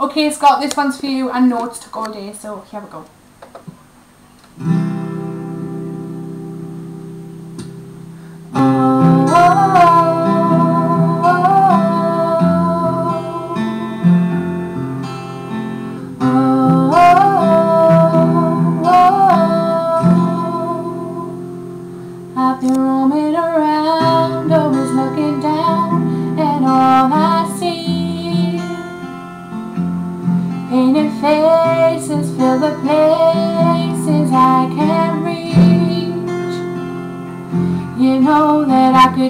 Okay, Scott, this one's for you. I know it's took all day, so here we go. I've been roaming around,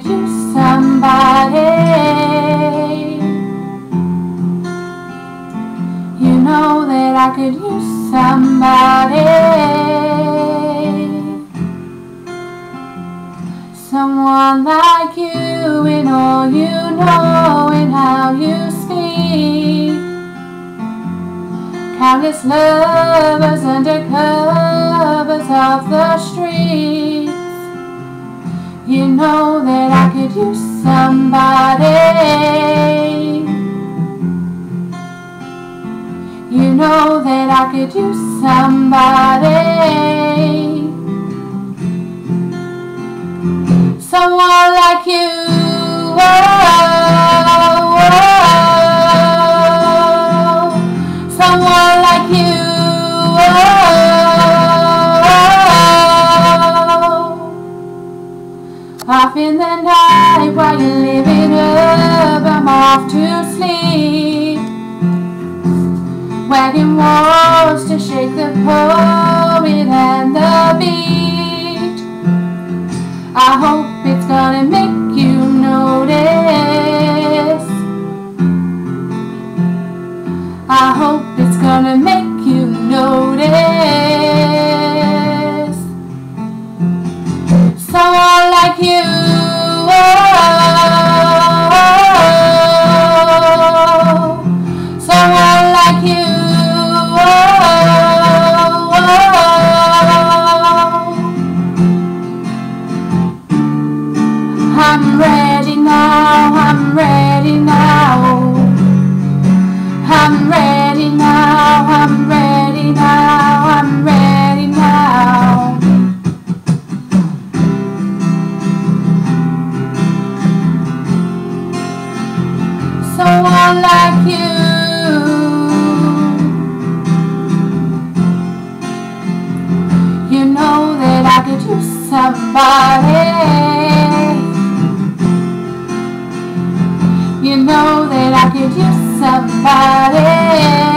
could use somebody. You know that I could use somebody. Someone like you in all you know and how you speak. Countless lovers know that I could use somebody. You know that I could use somebody. Off in the night while you're living up, I'm off to sleep. Wagging walls to shake the poet and the beat. I hope I'm ready now, I'm ready now, I'm ready now. Someone like you. You know that I could use somebody. could use somebody.